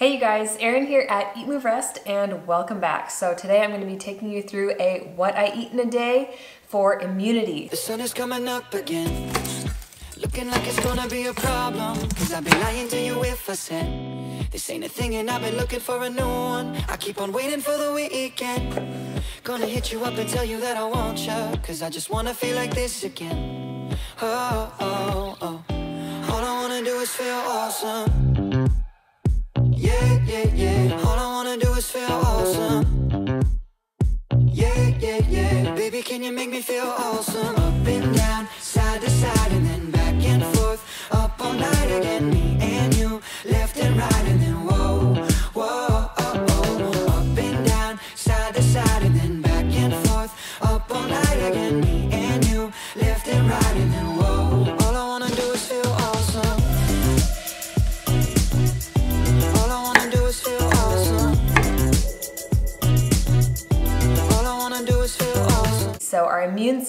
Hey you guys, Erin here at Eat Move Rest and welcome back. So today I'm going to be taking you through a what I eat in a day for immunity. The sun is coming up again. Looking like it's gonna be a problem. Cause I'd be lying to you if I said this ain't a thing and I've been looking for a new one. I keep on waiting for the weekend. Gonna hit you up and tell you that I want you. Cause I just wanna feel like this again. Oh, oh, oh. All I wanna do is feel awesome. Yeah. All I wanna do is feel awesome. Yeah, yeah, yeah. Baby, can you make me feel awesome?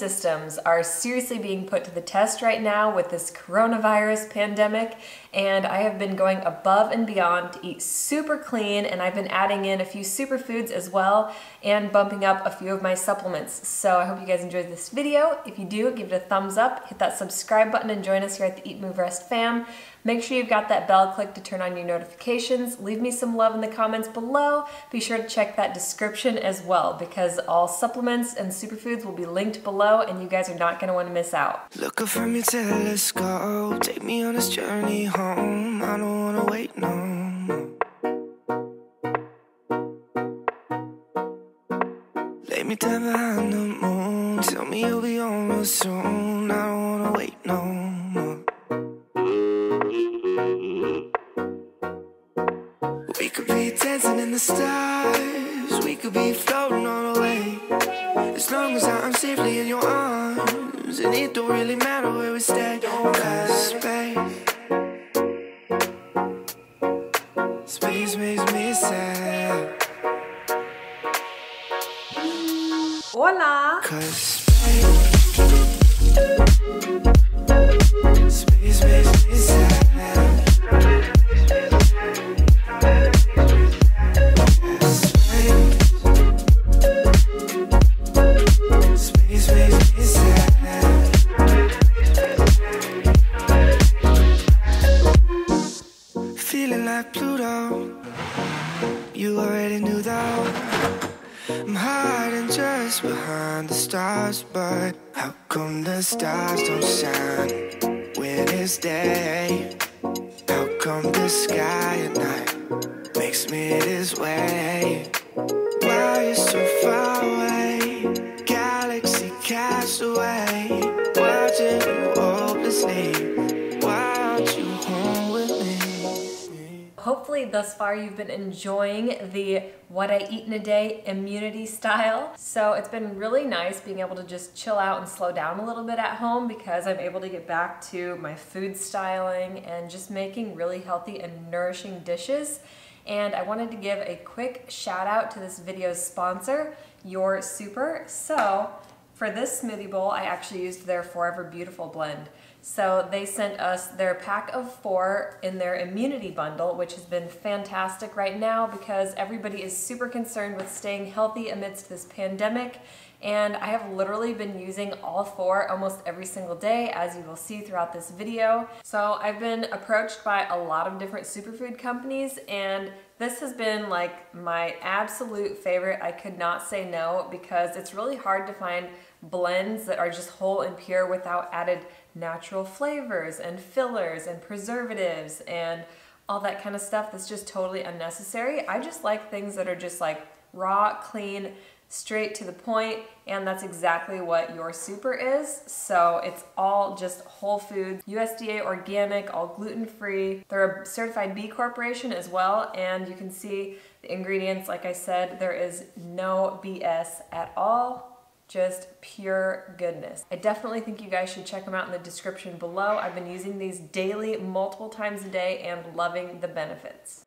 Systems are seriously being put to the test right now with this coronavirus pandemic and I have been going above and beyond to eat super clean and I've been adding in a few superfoods as well and bumping up a few of my supplements. So I hope you guys enjoyed this video. If you do, give it a thumbs up, hit that subscribe button and join us here at the Eat Move Rest fam. Make sure you've got that bell click to turn on your notifications. Leave me some love in the comments below. Be sure to check that description as well because all supplements and superfoods will be linked below and you guys are not gonna wanna miss out. Look up from your telescope, take me on this journey home. I don't wanna wait no more. Lay me down behind the moon, tell me you'll be on real soon. I don't wanna wait no more. We could be dancing in the stars, we could be floating don't really matter where we stay. Cause space, space makes me sad. Hola! Cause but how come the stars don't shine when it's day? How come the sky at night makes me this way? Why are you so far away? Galaxy cast away, Hopefully thus far you've been enjoying the what I eat in a day immunity style. So it's been really nice being able to just chill out and slow down a little bit at home because I'm able to get back to my food styling and just making really healthy and nourishing dishes. And I wanted to give a quick shout out to this video's sponsor, Your Super. So for this smoothie bowl, I actually used their Forever Beautiful blend. So they sent us their pack of four in their immunity bundle, which has been fantastic right now because everybody is super concerned with staying healthy amidst this pandemic. And I have literally been using all four almost every single day, as you will see throughout this video. So I've been approached by a lot of different superfood companies and this has been like my absolute favorite. I could not say no because it's really hard to find blends that are just whole and pure without added natural flavors and fillers and preservatives and all that kind of stuff that's just totally unnecessary. I just like things that are just like raw, clean, straight to the point, and that's exactly what your super is. So it's all just whole foods, USDA organic, all gluten-free. They're a certified B Corporation as well, and you can see the ingredients, like I said, there is no BS at all just pure goodness. I definitely think you guys should check them out in the description below. I've been using these daily, multiple times a day, and loving the benefits.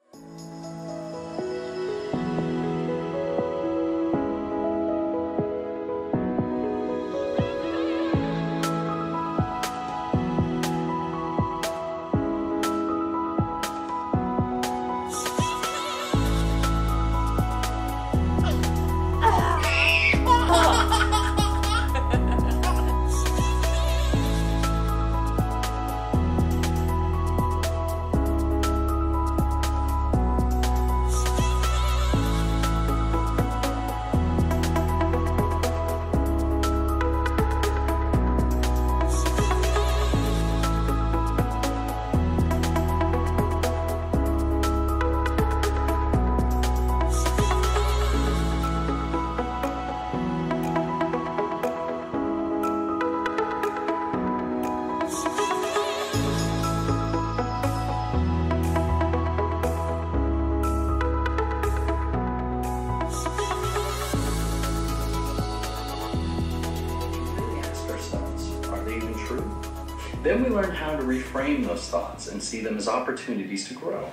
Then we learn how to reframe those thoughts and see them as opportunities to grow.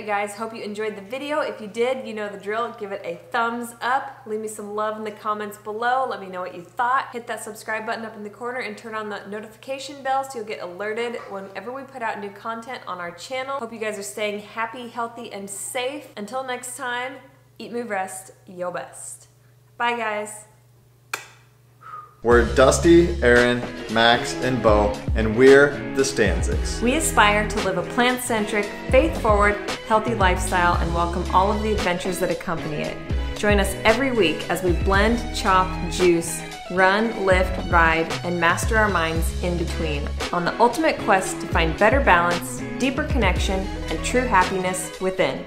You guys, hope you enjoyed the video. If you did, you know the drill. Give it a thumbs up. Leave me some love in the comments below. Let me know what you thought. Hit that subscribe button up in the corner and turn on the notification bell so you'll get alerted whenever we put out new content on our channel. Hope you guys are staying happy, healthy, and safe. Until next time, eat, move, rest, yo best. Bye, guys. We're Dusty, Erin, Max, and Bo, and we're the Stanczyks. We aspire to live a plant centric, faith forward, healthy lifestyle and welcome all of the adventures that accompany it. Join us every week as we blend, chop, juice, run, lift, ride, and master our minds in between on the ultimate quest to find better balance, deeper connection, and true happiness within.